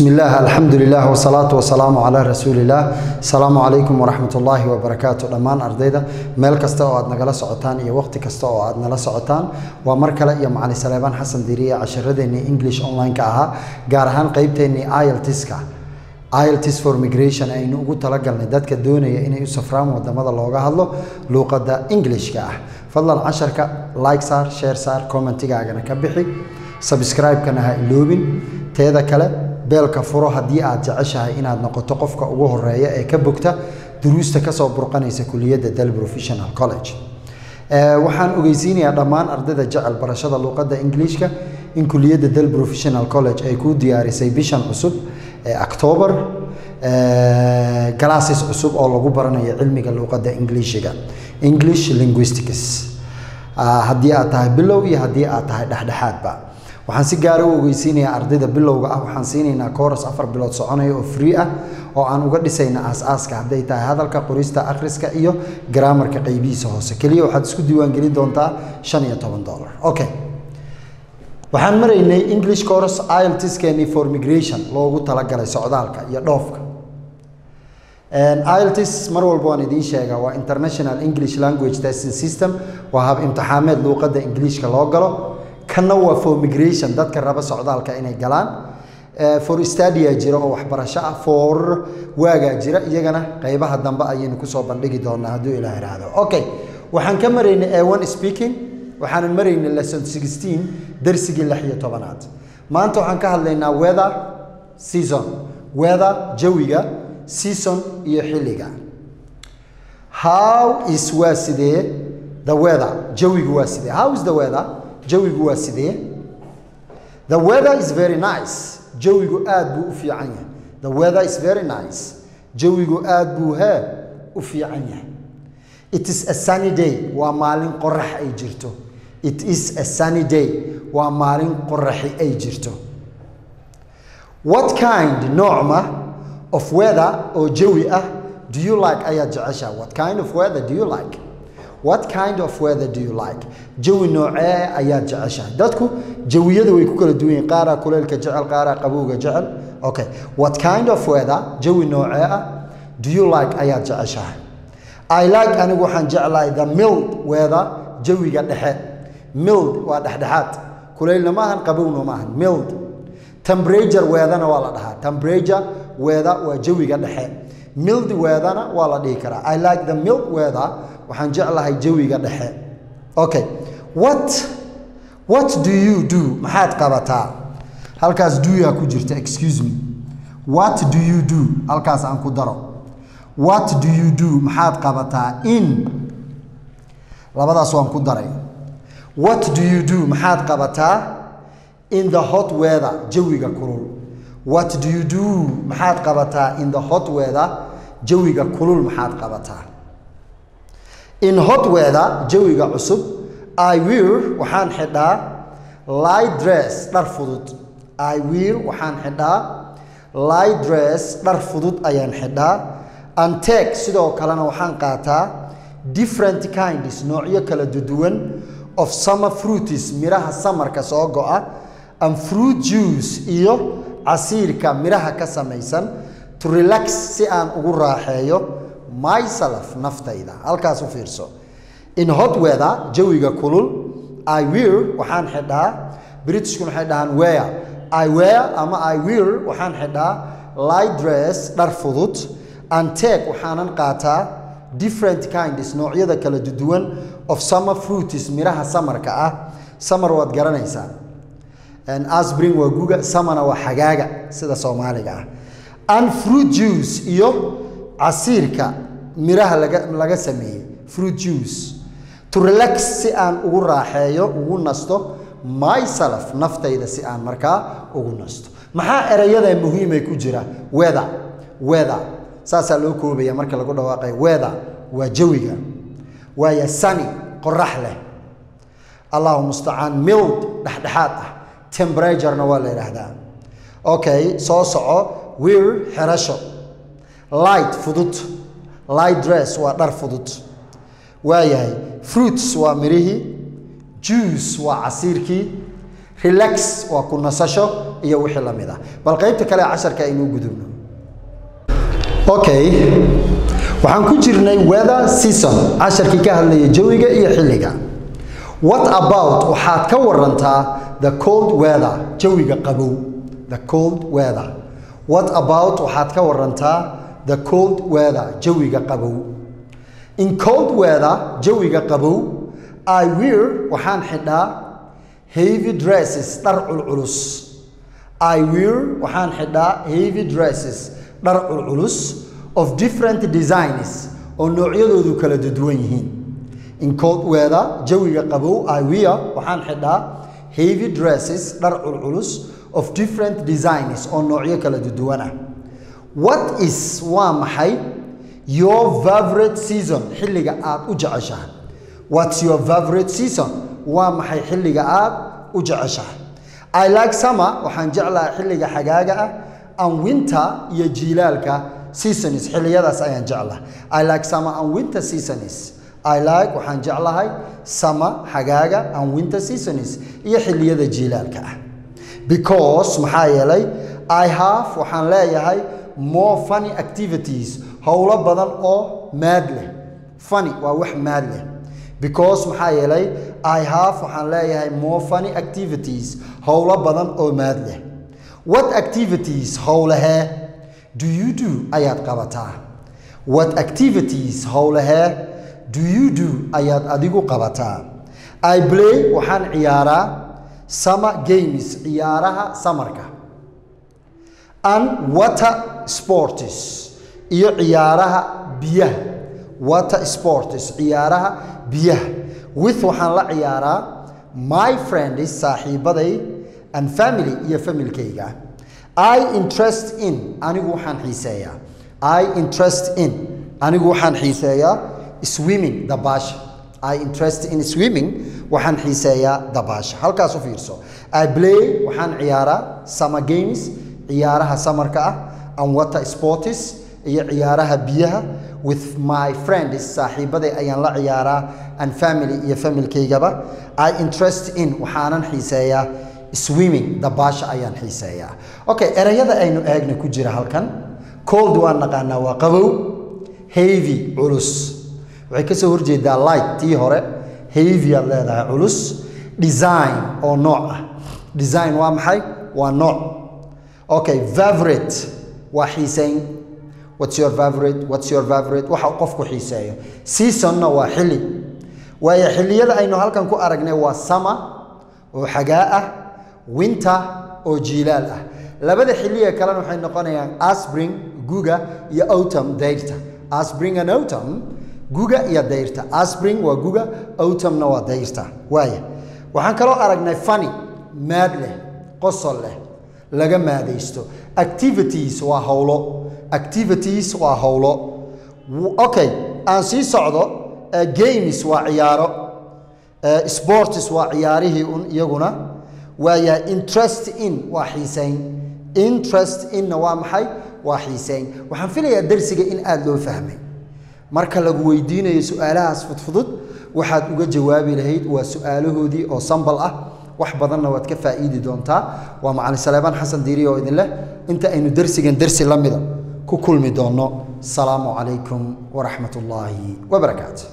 bismi illaah alxamdu lilah wsalaatu wasalaamu calaa rasuuliillaah asalaamu calaykum waraxmat ullaahi wabarakaatu dhammaan ardayda meel kasta oo aad nagala socotaan iyo waqti kasta oo aad nala socotaan waa mar kale iyo macalin saleebaan xasan diiriye casharadeenii english online-ka ahaa gaar ahaan qeybteennii iltiska ilts for migration aynu ugu talagalnay dadka doonaya inay u safraan waddamada looga hadlo luuqadda englishka ah. Fadlan casharka like saar sheer saar commentigaagana ka bixi sabscribe-kana ha iloobin teeda kale beelka furo haddii aad jeceshahay inaad noqoto qofka ugu horreeya ee ka bogta duruusta ka soo burqanaysa kuliyadda Dal Professional College waxaan ogeysiinayaa dhammaan ardayda jecel barashada luuqadda Englishka in kuliyadda Dal Professional College ay ku diyaarisay bishan cusub ee October classes cusub oo lagu baranayo cilmiga luuqadda Englishiga English linguistics. Haddii aad tahay bilow iyo haddii aad tahay dhexdhexaadba waxaan si gaara u ogeysiinayaa ardayda bilowga ah. Waxaan siinaynaa kooras afar bilood soconaya oo free ah oo aan uga dhisayna aas-aaska. Hadday tahay hadalka qorista akhriska iyo garaamarka qaybihiisa hoose. Keliya waxaad isku diiwaangelin doontaa shan iyo toban dollar. Okay waxaan maraynay english course iltskeenii for migration. Loogu talagalay socdaalka iyo dhoofka. Ilts mar walba waan idiin sheegaa. Waa international english language testing system. Waa hab imtixaameed luuqadda ingiliishka loo galo kanna waa for migration dadka raba socdaalka inay galaan. For stadia jira oo waxbarasho ah for waagaa jira iyagana qaybaha dambe ayaynu ku soo bandhigi doonaa hadduu ilaah idhaahdo okay waxaan ka maraynay a1 speaking waxaanan maraynay lesson 16 darsigii lix iyo tobanaad. Maanta waxaan ka hadlaynaa weather season weather jawiga season iyo xilliga. How is waa sidee the weather? Jawigu waa sidee. How is the weather jawigu waa sidee? The weather is very nice. Jawigu aad buu u fiican yahay. The weather is very nice. Jawigu aad buu hee u fiican yahay. It is a sunny day. Waa maalin qorax ay jirto. It is a sunny day. Waa maalin qoraxi ay jirto. What kind noocma of weather oo jawi ah do you like? Ayaad jeceshaa what kind of weather do you like what kind of weather do you like? Jawi noocee ayaad jeceshahay. Dadku jawiyada way ku kala duwan yihiin. Qaaraa kuleylka jecel qaaraa qabowga jecel. Okay. What kind of weather jawi noocee ah do you like ayaad jeceshahay? I like anigu waxaan jeclahay the mild weather jawiga dhexe. Mild waa dhexdhexaad. Kuleylna maahan qabowna maahan mild. Temperature weatherna waa la dhahaa. Temperature weather waa jawiga dhexe mild weatherna waa la dhihi karaa. I like the mild weather. Waxaan jeclahay jawiga dhexe. Okay. What what do you do? Maxaad qabataa? Halkaas doyaa ku jirta excuse me. What do you do? Halkaas aan ku daro. What do you do? Maxaad qabataa in? Labadaas waan ku daray. What do you do? Maxaad qabataa in the hot weather? Jawiga kulul what do you do? Maxaad qabataa in the hot weather jawiga kulul maxaad qabataa. In hot weather jawiga cusub i will waxaan xidhaa light dress dhar fudud. I will waxaan xidhaa light dress dhar fudud ayaan xidhaa. And take sidoo kalena waxaan qaataa different kinds noocyo kala duwan of summer fruities miraha samarka soo go-a. And fruit juice iyo casiirka miraha ka samaysan to relax si aan ugu raaxeeyo myself naftayda. Halkaas u fiirso. In hot weather jawiga kulul i will waxaan xidhaa britishkuna waxay dhahaan wear? I wear ama i will waxaan xidhaa light dress dhar fudud and take waxaanan qaataa different kinds noocyada kala duwan of summer fruities miraha samarka ah. Summer waad garanaysaa asbring waa guga summerna waa xagaaga sida soomaaliga ah. And fruit juice iyo casiirka miraha laga sameeyey fruit juice. To relax si aan ugu raaxeeyo ugu nasto myself naftayda si aan markaa ugu nasto. Maxaa erayada muhiimay ku jira? Weather weather. Saasaa loo koobaya marka lagu dhawaaqay weather. Waa jawiga. Waaya sunny qorax leh. Allahu mustacaan mild dhexdhexaad ah temperaturena waa la yidhaahdaa okay soo soco wir xerasho. Light fudud. Light dress waa dhar fudud. Waayahay fruits waa mirihii juice waa casiirkii relax waa ku nasasho iyo wixii la mid ah bal qaybta kale casharka aynuu gudubno. Okay waxaan ku jirnay weather season. Casharkii ka hadlaya jawiga iyo xilliga. What about waxaad ka warantaa the cold weather. Jawiga qabow. The cold weather. What about waxaad ka warantaa the cold weather? Jawiga qabow. In cold weather jawiga qabow i wear waxaan xidhaa heavy dresses dhar culculus. I wear waxaan xidhaa heavy dresses dhar culculus of different designs oo noocyadoodu kala duwan yihiin. In cold weather jawiga qabow i wear waxaan xidhaa heavy dresses dhar culculus of different designs oo noocyo kala duwan ah what is waa maxay? Your favorite season xilliga aad u jeceshahay. What's your favorite season? Waa maxay xilliga aad u jeceshahay? I like summer waxaan jeclahay xilliga xagaaga ah and winter iyo jiilaalka. Seasons xilliyadaas ayaan jeclahay. I like summer and winter seasons i like waxaan jeclahay summer xagaaga and winter seasons iyo xilliyada jiilaalka ah. Because maxaa yeelay i have waxaan leeyahay more funny activities howlo badan oo maad leh. Funny waa wax maad leh. Because maxaa yeelay i have waxaan leeyahay more funny activities howlo badan oo maad leh. What activities howlahee do you do? Ayaad qabataa. What activities howlahee do you do? Ayaad adigu qabataa. I play waxaan ciyaaraa summer games ciyaaraha samarka and water sports iyo ciyaaraha biyaha. Water sports ciyaaraha biyaha. With waxaan la ciyaaraa my friends saaxiibaday and family iyo familkayga. I interest in anigu waxaan xiiseeyaa. I interest in anigu waxaan xiiseeyaa swimming dabaasha i interest in swimming waxaan xiiseeyaa dabaasha halkaas u fiirso. I play waxaan ciyaaraa summer games ciyaaraha samarka ah and water sports iyo ciyaaraha biyaha with my friends. Saaxiibaday ayaan la ciyaaraa and family iyo familkaygaba. I interest in waxaanan xiiseeyaa swimming dabaasha ayaan xiiseeyaa. Okay erayada aynu eegna ku jira halkan. Cold waan naqaanaa waa qabow heavy culus waxay ka soo horjeedaa light tii hore heavy aad leedahay culus. Design oo nooc ah. Design waa maxay? Waa nooc. Okay favorite. Waa xiiseyn. What's your favorite? What's your favorite? Waxa qofku xiiseeyo. Seasonna waa xilli. Waayo xilliyada aynu halkan ku aragnay waa summer oo xagaa ah. Winter oo jiilaal ah. Labada xilliga kalena waxay noqonayaan aspring guga iyo autumn dayrta aspring and autumn guga iyo dayrta. Aspring waa guga autumnna waa dayrta. Waaya waxaan kaloo aragnay funny maad leh qosol leh laga maadaysto. Activities waa howlo. Activities waa howlo. Okay aan sii socdo games waa ciyaaro. Sports waa ciyaarihii un iyaguna. Waaya interest in waa xiiseyn. Interest inna waa maxay? Waa xiiseyn. Waxaan filayaa darsiga in aada loo fahmay marka lagu weydiinayo su'aalahaas fudfudud waxaad uga jawaabi lahayd waa su'aalahoodii oo sambal ah. Wax badanna waad ka faa'iidi doontaa. Waa macalin saleebaan xasan diiri oo idin leh inta aynu dersigan dersi la mida ku kulmi doonno. Asalaamu calaykum waraxmat ullaahi wabarakaatu